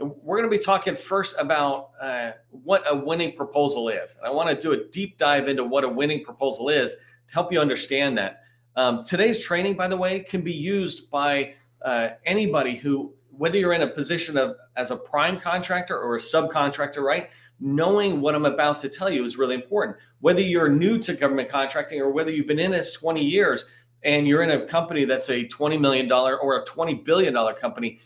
We're going to be talking first about uh, what a winning proposal is. And I want to do a deep dive into what a winning proposal is to help you understand that. Um, today's training, by the way, can be used by uh, anybody who, whether you're in a position of as a prime contractor or a subcontractor, right? Knowing what I'm about to tell you is really important. Whether you're new to government contracting or whether you've been in this 20 years and you're in a company that's a $20 million or a $20 billion company,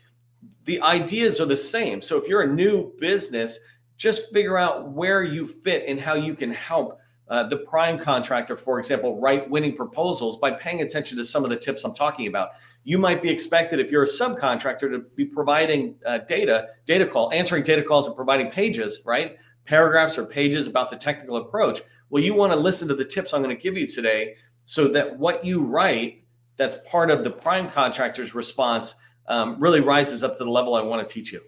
the ideas are the same. So if you're a new business, just figure out where you fit and how you can help uh, the prime contractor, for example, write winning proposals by paying attention to some of the tips I'm talking about. You might be expected, if you're a subcontractor, to be providing uh, data, data call, answering data calls and providing pages, right? Paragraphs or pages about the technical approach. Well, you want to listen to the tips I'm going to give you today so that what you write that's part of the prime contractor's response um, really rises up to the level I want to teach you.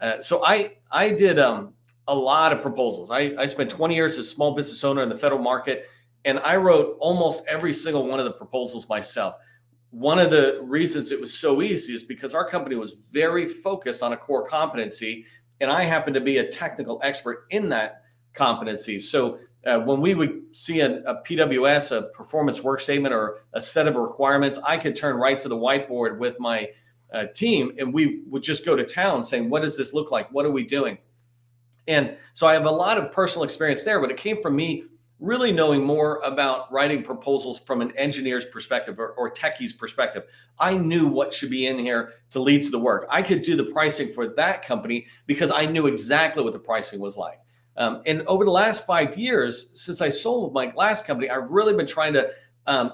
Uh, so I I did um, a lot of proposals. I, I spent 20 years as a small business owner in the federal market, and I wrote almost every single one of the proposals myself. One of the reasons it was so easy is because our company was very focused on a core competency, and I happened to be a technical expert in that competency. So uh, when we would see a, a, PWS, a performance work statement, or a set of requirements, I could turn right to the whiteboard with my uh, team and we would just go to town saying, What does this look like? What are we doing? And so I have a lot of personal experience there, but it came from me really knowing more about writing proposals from an engineer's perspective or, or techie's perspective. I knew what should be in here to lead to the work. I could do the pricing for that company because I knew exactly what the pricing was like. Um, and over the last five years, since I sold my last company, I've really been trying to um,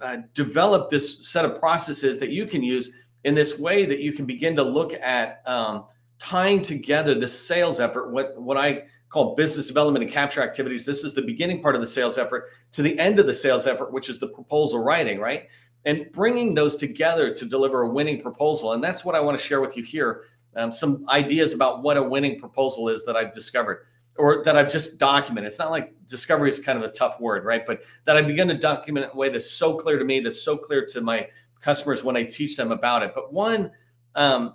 uh, develop this set of processes that you can use in this way that you can begin to look at um, tying together the sales effort, what, what I call business development and capture activities. This is the beginning part of the sales effort to the end of the sales effort, which is the proposal writing, right? And bringing those together to deliver a winning proposal. And that's what I want to share with you here. Um, some ideas about what a winning proposal is that I've discovered or that I've just documented. It's not like discovery is kind of a tough word, right? But that I begin to document in a way that's so clear to me, that's so clear to my customers when I teach them about it. But one um,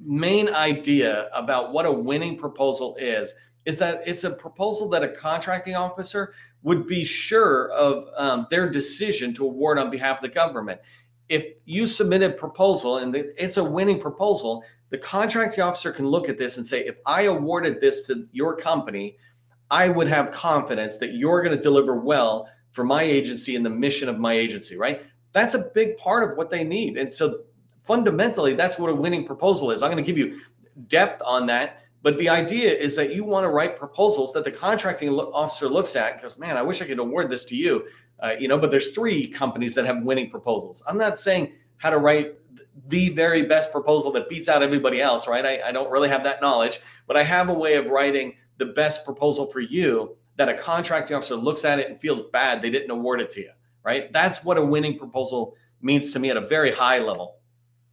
main idea about what a winning proposal is is that it's a proposal that a contracting officer would be sure of um, their decision to award on behalf of the government. If you submit a proposal and it's a winning proposal, the contracting officer can look at this and say, if I awarded this to your company, I would have confidence that you're going to deliver well for my agency and the mission of my agency, right? That's a big part of what they need. And so fundamentally, that's what a winning proposal is. I'm going to give you depth on that. But the idea is that you want to write proposals that the contracting officer looks at goes, man, I wish I could award this to you. Uh, you know, but there's three companies that have winning proposals. I'm not saying how to write the very best proposal that beats out everybody else, right? I, I don't really have that knowledge, but I have a way of writing the best proposal for you that a contracting officer looks at it and feels bad they didn't award it to you right? That's what a winning proposal means to me at a very high level.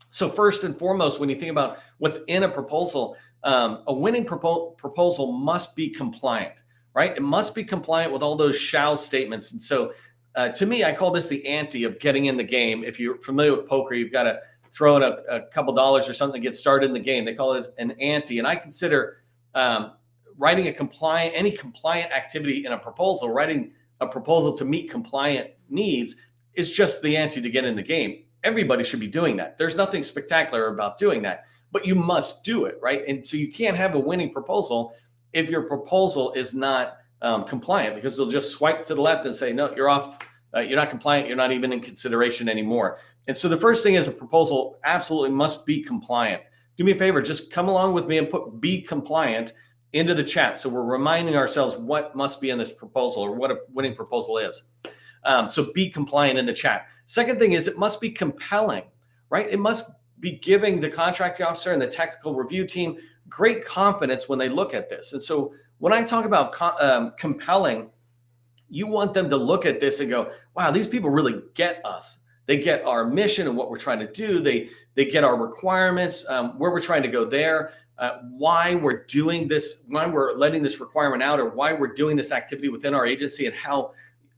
So, first and foremost, when you think about what's in a proposal, um, a winning propo- proposal must be compliant, right? It must be compliant with all those shall statements. And so, uh, to me, I call this the ante of getting in the game. If you're familiar with poker, you've got to throw in a, a couple dollars or something to get started in the game. They call it an ante. And I consider um, writing a compliant, any compliant activity in a proposal, writing a proposal to meet compliant needs is just the ante to get in the game. Everybody should be doing that. There's nothing spectacular about doing that, but you must do it, right? And so you can't have a winning proposal if your proposal is not um, compliant because they'll just swipe to the left and say, no, you're off. Uh, you're not compliant. You're not even in consideration anymore. And so the first thing is a proposal absolutely must be compliant. Do me a favor, just come along with me and put be compliant into the chat. So we're reminding ourselves what must be in this proposal or what a winning proposal is. Um, so be compliant in the chat. Second thing is it must be compelling, right? It must be giving the contracting officer and the technical review team great confidence when they look at this. And so when I talk about co- um, compelling, you want them to look at this and go, wow, these people really get us. They get our mission and what we're trying to do. They they get our requirements, um, where we're trying to go there uh, why we're doing this, why we're letting this requirement out, or why we're doing this activity within our agency, and how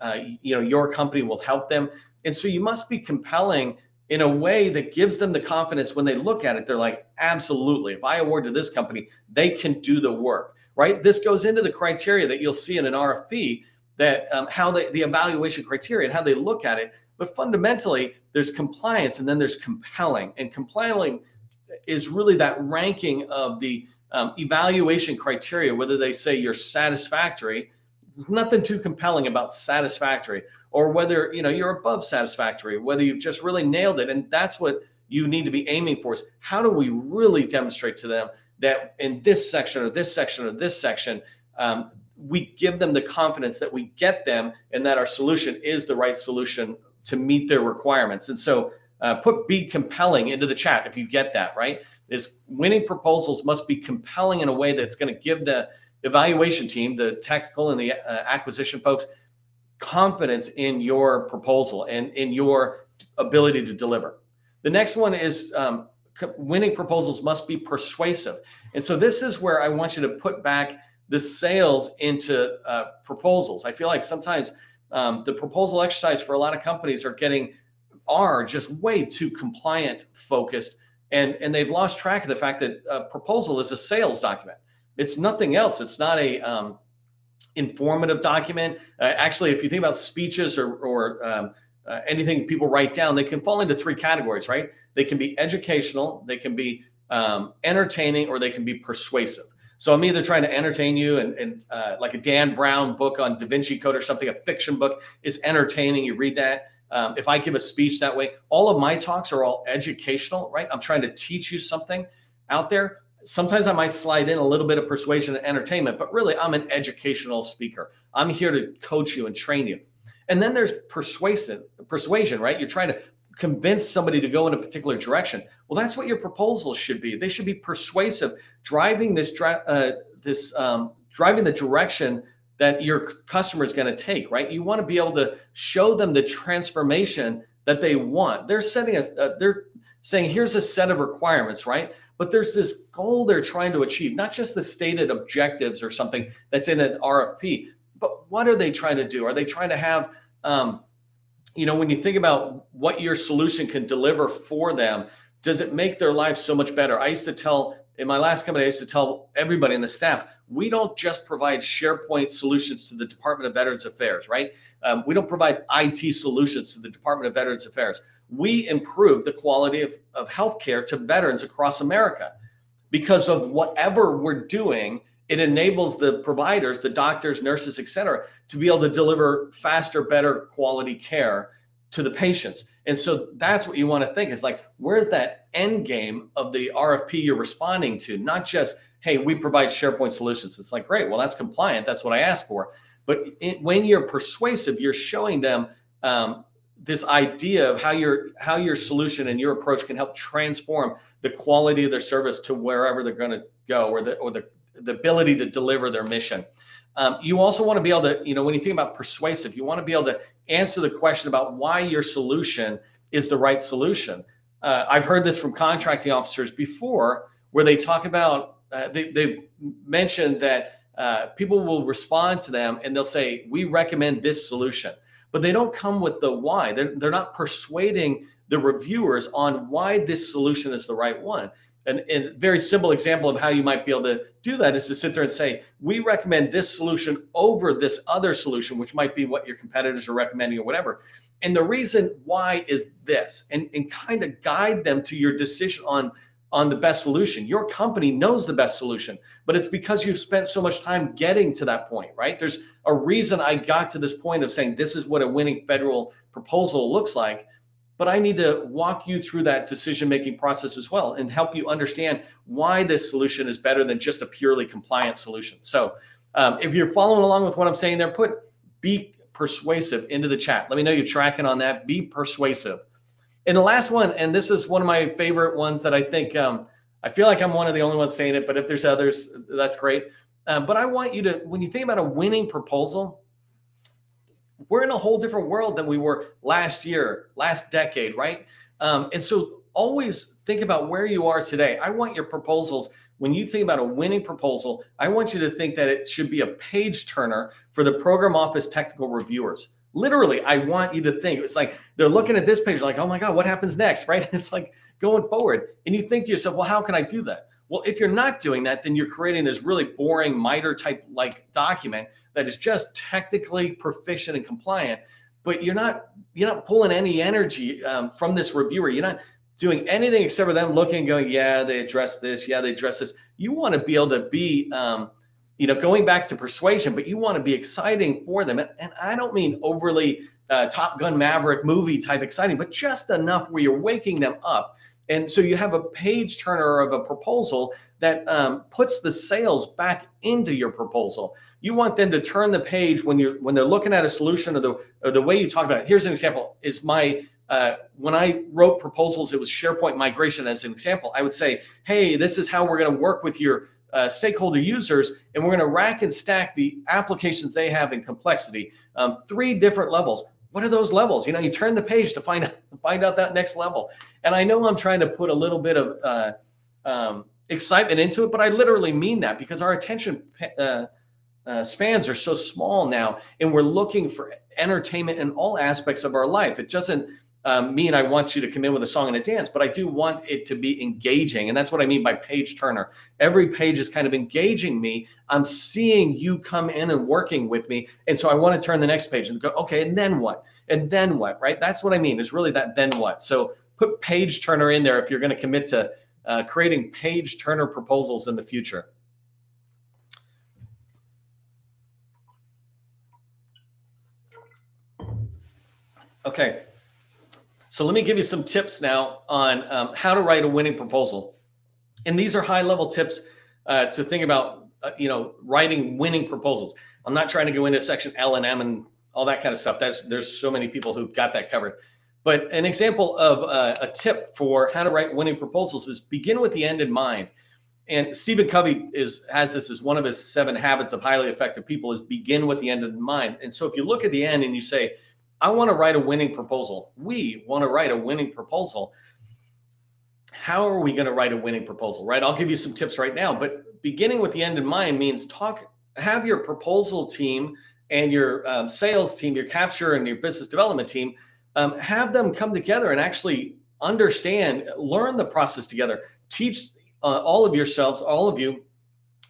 uh, you know your company will help them. And so you must be compelling in a way that gives them the confidence when they look at it. They're like, absolutely. If I award to this company, they can do the work, right? This goes into the criteria that you'll see in an RFP that um, how they, the evaluation criteria and how they look at it. But fundamentally, there's compliance and then there's compelling. And compelling is really that ranking of the um, evaluation criteria, whether they say you're satisfactory, nothing too compelling about satisfactory, or whether you know you're above satisfactory, whether you've just really nailed it. And that's what you need to be aiming for is how do we really demonstrate to them that in this section or this section or this section, um, we give them the confidence that we get them and that our solution is the right solution to meet their requirements. And so uh, put be compelling into the chat if you get that, right? Is winning proposals must be compelling in a way that's going to give the evaluation team, the tactical and the uh, acquisition folks, confidence in your proposal and in your ability to deliver. The next one is um, winning proposals must be persuasive. And so this is where I want you to put back the sales into uh, proposals. I feel like sometimes um, the proposal exercise for a lot of companies are getting are just way too compliant focused and and they've lost track of the fact that a proposal is a sales document it's nothing else it's not a um, informative document uh, actually if you think about speeches or, or um, uh, anything people write down they can fall into three categories right they can be educational they can be um, entertaining or they can be persuasive so I'm either trying to entertain you and, and uh, like a Dan Brown book on Da Vinci Code or something, a fiction book is entertaining. You read that. Um, if I give a speech that way, all of my talks are all educational, right? I'm trying to teach you something out there. Sometimes I might slide in a little bit of persuasion and entertainment, but really I'm an educational speaker. I'm here to coach you and train you. And then there's persuasive persuasion, right? You're trying to convince somebody to go in a particular direction. Well, that's what your proposals should be. They should be persuasive, driving this uh, this um, driving the direction that your customer is going to take. Right? You want to be able to show them the transformation that they want. They're setting us. Uh, they're saying, "Here's a set of requirements." Right? But there's this goal they're trying to achieve, not just the stated objectives or something that's in an RFP, but what are they trying to do? Are they trying to have um, you know, when you think about what your solution can deliver for them, does it make their life so much better? I used to tell in my last company, I used to tell everybody in the staff, we don't just provide SharePoint solutions to the Department of Veterans Affairs, right? Um, we don't provide IT solutions to the Department of Veterans Affairs. We improve the quality of, of healthcare to veterans across America because of whatever we're doing it enables the providers, the doctors, nurses, et cetera, to be able to deliver faster, better quality care to the patients. And so that's what you want to think is like, where's that end game of the RFP you're responding to? Not just, hey, we provide SharePoint solutions. It's like, great, well, that's compliant. That's what I asked for. But it, when you're persuasive, you're showing them um, this idea of how your how your solution and your approach can help transform the quality of their service to wherever they're going to go, or the or the the ability to deliver their mission. Um, you also want to be able to, you know, when you think about persuasive, you want to be able to answer the question about why your solution is the right solution. Uh, I've heard this from contracting officers before, where they talk about uh, they they mentioned that uh, people will respond to them and they'll say, "We recommend this solution," but they don't come with the why. They're they're not persuading the reviewers on why this solution is the right one. And a very simple example of how you might be able to do that is to sit there and say, we recommend this solution over this other solution, which might be what your competitors are recommending or whatever. And the reason why is this, and, and kind of guide them to your decision on, on the best solution. Your company knows the best solution, but it's because you've spent so much time getting to that point, right? There's a reason I got to this point of saying this is what a winning federal proposal looks like but I need to walk you through that decision making process as well and help you understand why this solution is better than just a purely compliant solution. So, um, if you're following along with what I'm saying there, put be persuasive into the chat. Let me know you're tracking on that. Be persuasive. And the last one, and this is one of my favorite ones that I think um, I feel like I'm one of the only ones saying it, but if there's others, that's great. Um, but I want you to, when you think about a winning proposal, we're in a whole different world than we were last year, last decade, right? Um, and so always think about where you are today. I want your proposals. When you think about a winning proposal, I want you to think that it should be a page turner for the program office technical reviewers. Literally, I want you to think. It's like they're looking at this page, like, oh my God, what happens next? Right? It's like going forward. And you think to yourself, well, how can I do that? Well, if you're not doing that, then you're creating this really boring MITRE type like document that is just technically proficient and compliant, but you're not you're not pulling any energy um, from this reviewer. You're not doing anything except for them looking going, yeah, they address this, yeah, they address this. You want to be able to be, um, you know, going back to persuasion, but you want to be exciting for them. And, and I don't mean overly uh, Top Gun Maverick movie type exciting, but just enough where you're waking them up. And so you have a page turner of a proposal that um, puts the sales back into your proposal. You want them to turn the page when you're when they're looking at a solution or the or the way you talk about it. Here's an example: is my uh, when I wrote proposals, it was SharePoint migration as an example. I would say, hey, this is how we're going to work with your uh, stakeholder users, and we're going to rack and stack the applications they have in complexity. Um, three different levels. What are those levels? You know, you turn the page to find out, find out that next level. And I know I'm trying to put a little bit of uh, um, excitement into it, but I literally mean that because our attention uh, uh, spans are so small now, and we're looking for entertainment in all aspects of our life. It doesn't um, mean I want you to come in with a song and a dance, but I do want it to be engaging. And that's what I mean by page turner. Every page is kind of engaging me. I'm seeing you come in and working with me. And so I want to turn the next page and go, okay, and then what? And then what? Right? That's what I mean is really that then what. So put page turner in there if you're going to commit to uh, creating page turner proposals in the future. Okay. So let me give you some tips now on um, how to write a winning proposal. And these are high level tips uh, to think about, uh, you know, writing winning proposals. I'm not trying to go into section L and M and all that kind of stuff. That's there's so many people who've got that covered. But an example of uh, a tip for how to write winning proposals is begin with the end in mind. And Stephen Covey is has this as one of his seven habits of highly effective people is begin with the end in mind. And so if you look at the end and you say, I want to write a winning proposal. We want to write a winning proposal. How are we going to write a winning proposal, right? I'll give you some tips right now, but beginning with the end in mind means talk, have your proposal team and your um, sales team, your capture and your business development team, um, have them come together and actually understand, learn the process together, teach uh, all of yourselves, all of you,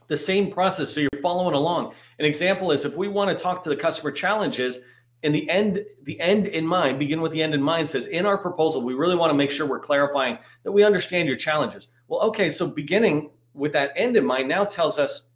the same process so you're following along. An example is if we want to talk to the customer challenges, and the end the end in mind begin with the end in mind says in our proposal we really want to make sure we're clarifying that we understand your challenges. Well okay so beginning with that end in mind now tells us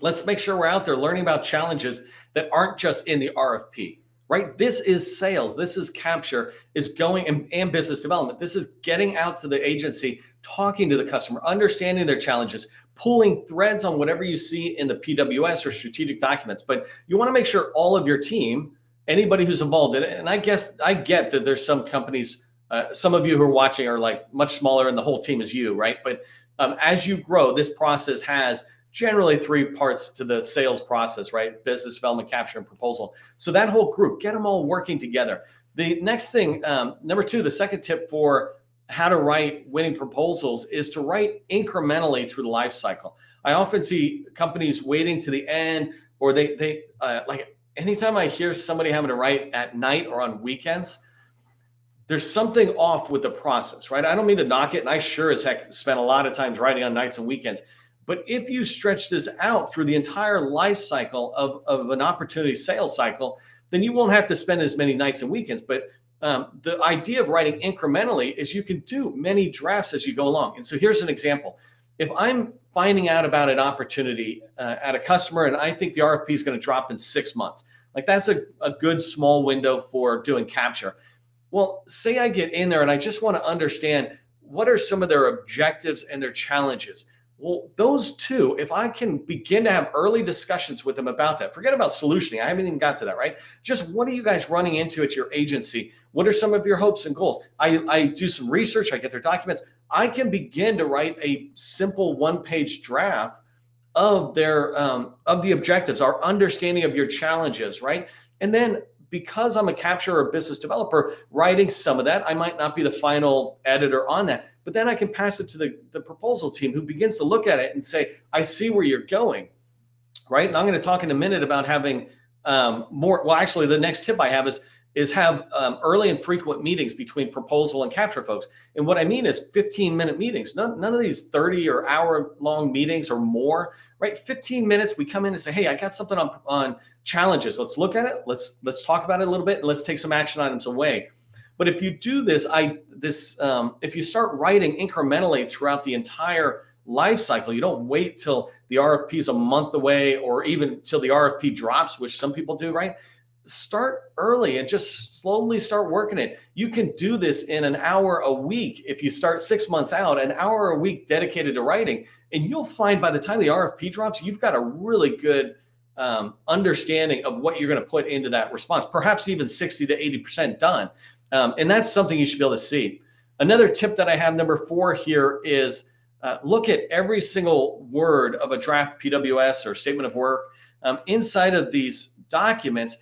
let's make sure we're out there learning about challenges that aren't just in the rfp right? This is sales. This is capture is going and, and business development. This is getting out to the agency talking to the customer understanding their challenges pulling threads on whatever you see in the pws or strategic documents. But you want to make sure all of your team anybody who's involved in it. And I guess I get that there's some companies, uh, some of you who are watching are like much smaller and the whole team is you, right? But um, as you grow, this process has generally three parts to the sales process, right? Business development, capture, and proposal. So that whole group, get them all working together. The next thing, um, number two, the second tip for how to write winning proposals is to write incrementally through the life cycle. I often see companies waiting to the end, or they they uh, like anytime I hear somebody having to write at night or on weekends, there's something off with the process, right? I don't mean to knock it, and I sure as heck spent a lot of times writing on nights and weekends. But if you stretch this out through the entire life cycle of, of an opportunity sales cycle, then you won't have to spend as many nights and weekends. But um, the idea of writing incrementally is you can do many drafts as you go along. And so here's an example. If I'm finding out about an opportunity uh, at a customer, and I think the RFP is going to drop in six months. Like that's a, a good small window for doing capture. Well, say I get in there and I just want to understand what are some of their objectives and their challenges. Well, those two, if I can begin to have early discussions with them about that, forget about solutioning. I haven't even got to that, right? Just what are you guys running into at your agency? What are some of your hopes and goals? I, I do some research, I get their documents. I can begin to write a simple one page draft of their um, of the objectives, our understanding of your challenges, right? And then because I'm a capture or business developer, writing some of that, I might not be the final editor on that, but then I can pass it to the, the proposal team who begins to look at it and say, I see where you're going, right? And I'm going to talk in a minute about having um, more. Well, actually, the next tip I have is is have um, early and frequent meetings between proposal and capture folks. And what I mean is 15 minute meetings. None, none of these 30 or hour long meetings or more. Right, 15 minutes. We come in and say, "Hey, I got something on on challenges. Let's look at it. Let's let's talk about it a little bit, and let's take some action items away." But if you do this, I this um, if you start writing incrementally throughout the entire life cycle, you don't wait till the RFP is a month away or even till the RFP drops, which some people do, right? Start early and just slowly start working it. You can do this in an hour a week if you start six months out, an hour a week dedicated to writing. And you'll find by the time the RFP drops, you've got a really good um, understanding of what you're going to put into that response, perhaps even 60 to 80% done. Um, and that's something you should be able to see. Another tip that I have, number four here, is uh, look at every single word of a draft PWS or statement of work um, inside of these documents.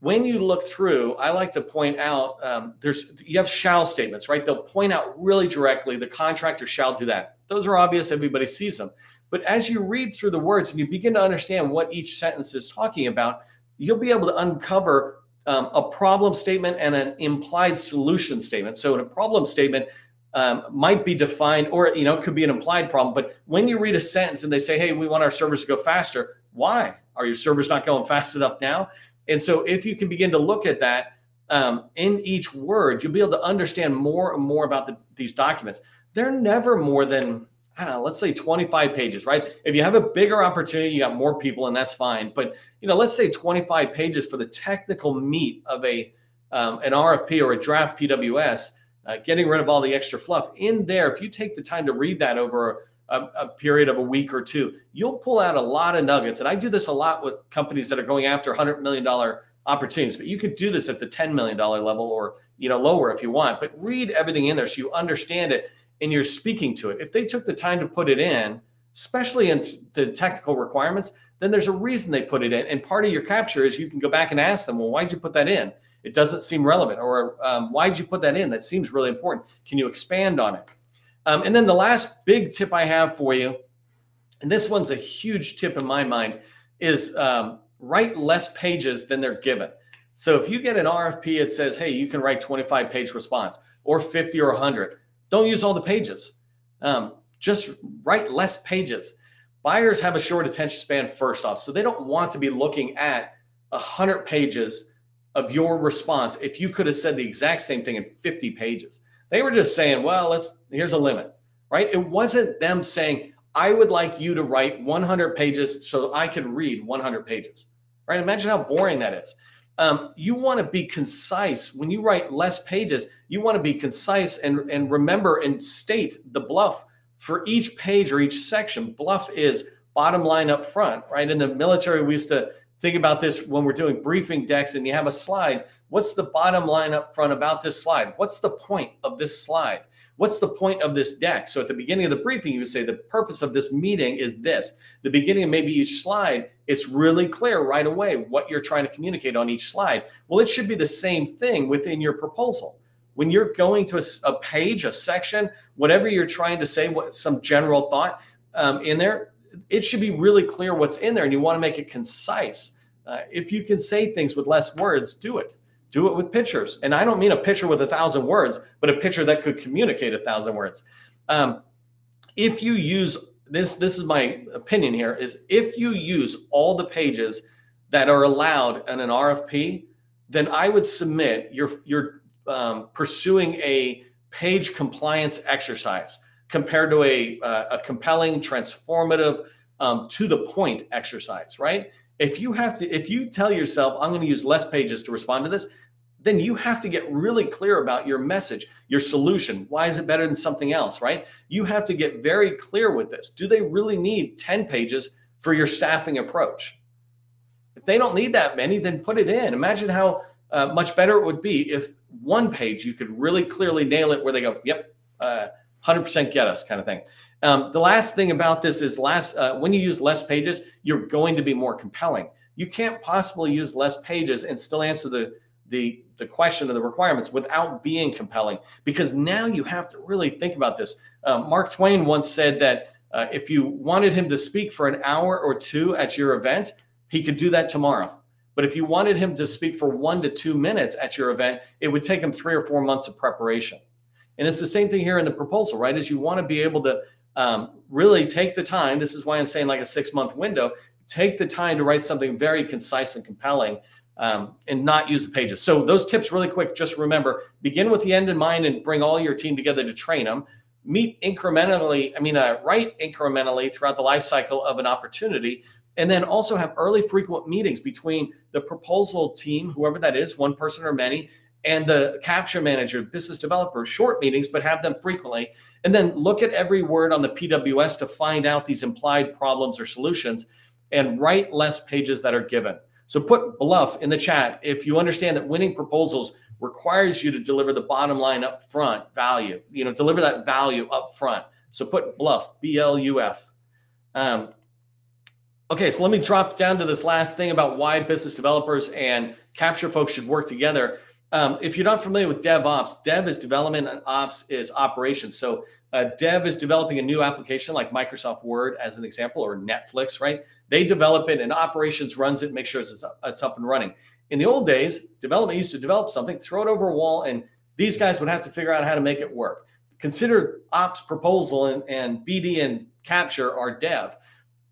When you look through, I like to point out um, there's you have shall statements, right? They'll point out really directly the contractor shall do that. Those are obvious; everybody sees them. But as you read through the words and you begin to understand what each sentence is talking about, you'll be able to uncover um, a problem statement and an implied solution statement. So in a problem statement um, might be defined, or you know, could be an implied problem. But when you read a sentence and they say, "Hey, we want our servers to go faster," why are your servers not going fast enough now? And so if you can begin to look at that um, in each word, you'll be able to understand more and more about the, these documents. They're never more than I don't know, let's say 25 pages, right? If you have a bigger opportunity, you got more people, and that's fine. But you know, let's say 25 pages for the technical meat of a um, an RFP or a draft PWS, uh, getting rid of all the extra fluff in there. If you take the time to read that over a, a period of a week or two, you'll pull out a lot of nuggets. And I do this a lot with companies that are going after 100 million dollar opportunities. But you could do this at the 10 million dollar level or you know lower if you want. But read everything in there so you understand it and you're speaking to it, if they took the time to put it in, especially into technical requirements, then there's a reason they put it in. And part of your capture is you can go back and ask them, well, why'd you put that in? It doesn't seem relevant. Or um, why'd you put that in? That seems really important. Can you expand on it? Um, and then the last big tip I have for you, and this one's a huge tip in my mind, is um, write less pages than they're given. So if you get an RFP, it says, hey, you can write 25 page response or 50 or 100 don't use all the pages. Um, just write less pages. Buyers have a short attention span first off, so they don't want to be looking at hundred pages of your response if you could have said the exact same thing in 50 pages. They were just saying, well, let's here's a limit, right? It wasn't them saying, I would like you to write 100 pages so I could read 100 pages, right? Imagine how boring that is. Um, you want to be concise. When you write less pages, you want to be concise and, and remember and state the bluff for each page or each section. Bluff is bottom line up front, right? In the military, we used to think about this when we're doing briefing decks and you have a slide. What's the bottom line up front about this slide? What's the point of this slide? What's the point of this deck? So at the beginning of the briefing, you would say the purpose of this meeting is this. The beginning of maybe each slide, it's really clear right away what you're trying to communicate on each slide. Well, it should be the same thing within your proposal. When you're going to a, a page, a section, whatever you're trying to say, what some general thought um, in there, it should be really clear what's in there, and you want to make it concise. Uh, if you can say things with less words, do it do it with pictures. And I don't mean a picture with a thousand words, but a picture that could communicate a thousand words. Um, if you use this, this is my opinion here, is if you use all the pages that are allowed in an RFP, then I would submit you're you're um, pursuing a page compliance exercise compared to a, uh, a compelling, transformative, um, to the point exercise, right? If you have to, if you tell yourself, I'm going to use less pages to respond to this, then you have to get really clear about your message, your solution. Why is it better than something else, right? You have to get very clear with this. Do they really need 10 pages for your staffing approach? If they don't need that many, then put it in. Imagine how uh, much better it would be if one page you could really clearly nail it where they go, yep, uh, 100% get us kind of thing. Um, the last thing about this is last uh, when you use less pages, you're going to be more compelling. You can't possibly use less pages and still answer the the the question of the requirements without being compelling because now you have to really think about this. Um, Mark Twain once said that uh, if you wanted him to speak for an hour or two at your event, he could do that tomorrow. But if you wanted him to speak for one to two minutes at your event, it would take him three or four months of preparation. And it's the same thing here in the proposal, right? Is you want to be able to um, really take the time. This is why I'm saying like a six month window. Take the time to write something very concise and compelling um, and not use the pages. So those tips really quick, just remember, begin with the end in mind and bring all your team together to train them. Meet incrementally, I mean, uh, write incrementally throughout the life cycle of an opportunity. And then also have early frequent meetings between the proposal team, whoever that is, one person or many, and the capture manager, business developer, short meetings, but have them frequently. And then look at every word on the PWS to find out these implied problems or solutions and write less pages that are given. So put bluff in the chat if you understand that winning proposals requires you to deliver the bottom line up front value, you know, deliver that value up front. So put bluff, B L U F. Um, okay, so let me drop down to this last thing about why business developers and capture folks should work together. Um, if you're not familiar with DevOps, Dev is development and Ops is operations. So uh, Dev is developing a new application like Microsoft Word, as an example, or Netflix, right? They develop it and operations runs it, make sure it's up, it's up and running. In the old days, development used to develop something, throw it over a wall, and these guys would have to figure out how to make it work. Consider ops proposal and, and BD and capture are dev.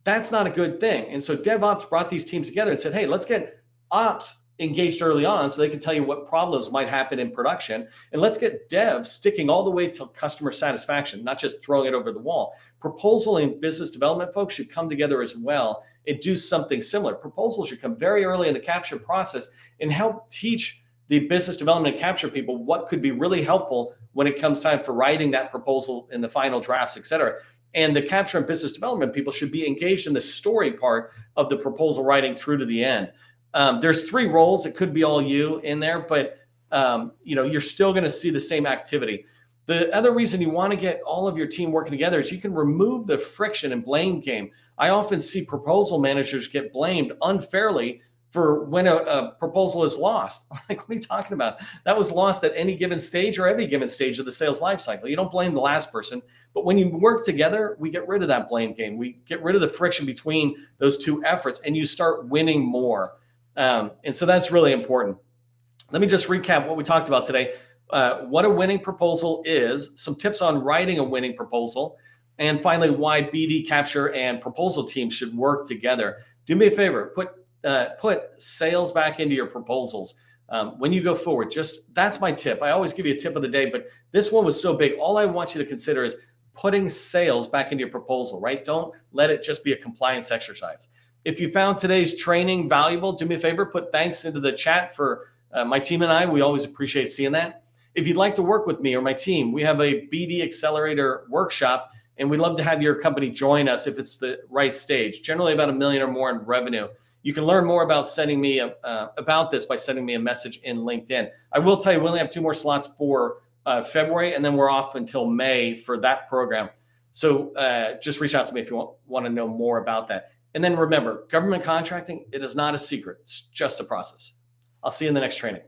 That's not a good thing. And so DevOps brought these teams together and said, hey, let's get ops engaged early on so they can tell you what problems might happen in production. And let's get devs sticking all the way to customer satisfaction, not just throwing it over the wall. Proposal and business development folks should come together as well and do something similar. Proposals should come very early in the capture process and help teach the business development and capture people what could be really helpful when it comes time for writing that proposal in the final drafts, et cetera. And the capture and business development people should be engaged in the story part of the proposal writing through to the end. Um, there's three roles. It could be all you in there, but um, you know you're still going to see the same activity. The other reason you want to get all of your team working together is you can remove the friction and blame game. I often see proposal managers get blamed unfairly for when a, a, proposal is lost. Like, what are you talking about? That was lost at any given stage or every given stage of the sales lifecycle. You don't blame the last person, but when you work together, we get rid of that blame game. We get rid of the friction between those two efforts, and you start winning more. Um, and so that's really important. Let me just recap what we talked about today. Uh, what a winning proposal is, some tips on writing a winning proposal, and finally, why BD capture and proposal teams should work together. Do me a favor, put uh, put sales back into your proposals um, when you go forward. Just that's my tip. I always give you a tip of the day, but this one was so big. All I want you to consider is putting sales back into your proposal. Right? Don't let it just be a compliance exercise. If you found today's training valuable, do me a favor, put thanks into the chat for uh, my team and I. We always appreciate seeing that. If you'd like to work with me or my team, we have a BD Accelerator workshop, and we'd love to have your company join us if it's the right stage. Generally, about a million or more in revenue. You can learn more about sending me a, uh, about this by sending me a message in LinkedIn. I will tell you, we only have two more slots for uh, February, and then we're off until May for that program. So uh, just reach out to me if you want, want to know more about that. And then remember, government contracting, it is not a secret. It's just a process. I'll see you in the next training.